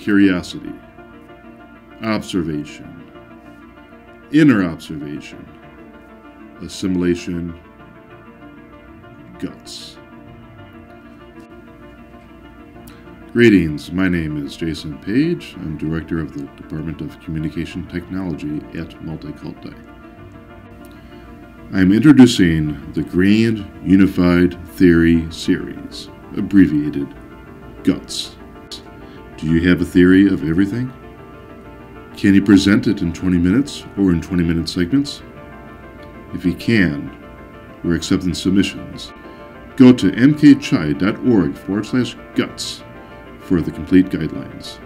curiosity, observation, inner observation, assimilation, guts. Greetings, my name is Jason Page. I'm Director of the Department of Communication Technology at Multikulti. I'm introducing the Grand Unified Theory Series, abbreviated GUTS. Do you have a theory of everything? Can you present it in 20 minutes or in 20 minute segments? If you can, we're accepting submissions. Go to mkchi.org forward slash guts for the complete guidelines.